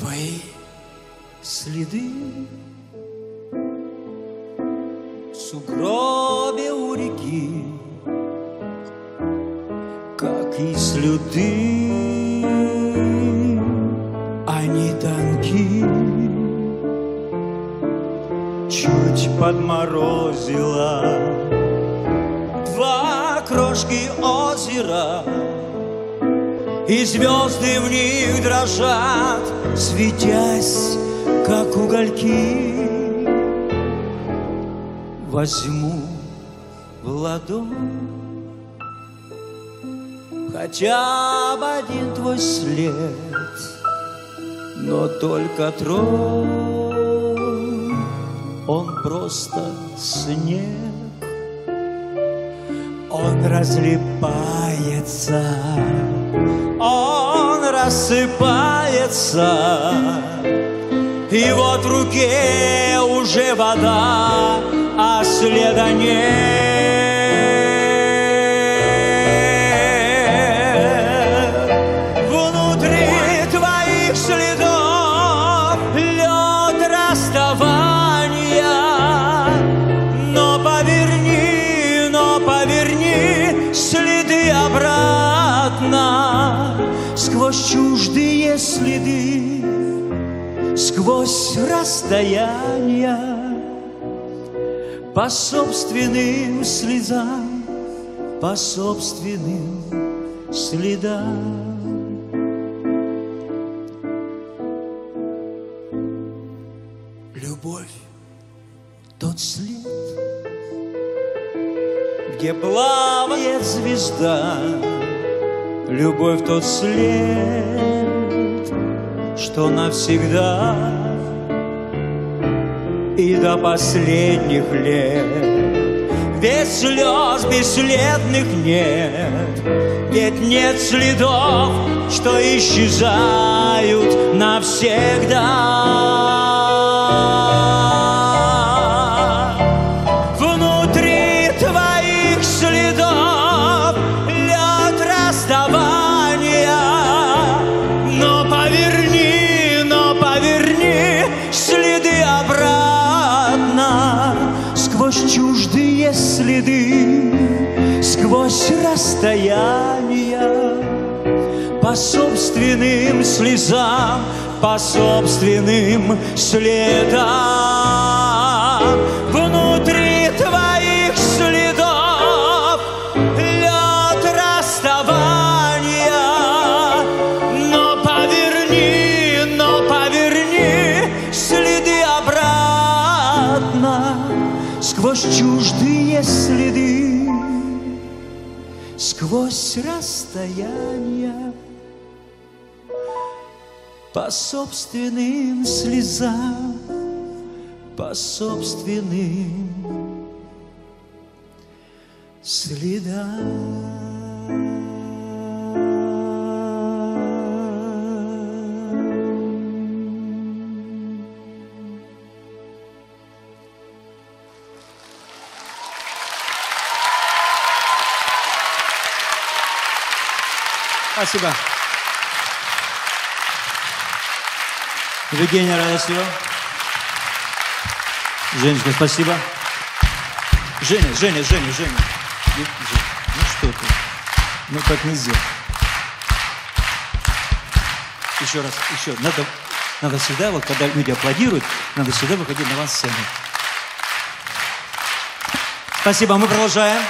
Твои следы. В сугробе у реки, как и следы, они тонки. Чуть подморозила два крошки озера, и звезды в них дрожат, светясь, как угольки. Возьму в ладонь хотя бы один твой след, но только тронь, он просто снег. Он разлипается, рассыпается, и вот в руке уже вода, а следа нет. Сквозь чуждые следы, сквозь расстояния по собственным слезам, по собственным следам. Любовь, тот след, где плавает звезда. Любовь, тот след, что навсегда и до последних лет. Ведь слез бесследных нет, ведь нет следов, что исчезают навсегда. Обратно сквозь чуждые следы, сквозь расстояния, по собственным слезам, по собственным следам. Внутри сквозь чуждые следы, сквозь расстояния, по собственным слезам, по собственным следам. Спасибо. Евгения Радосева. Женечка, спасибо. Женя, Женя, Женя, Женя. Ну, Жень, ну что ты? Ну так нельзя. Еще раз, еще. Надо, надо всегда, вот когда люди аплодируют, надо всегда выходить на вас сцену. Спасибо, мы продолжаем.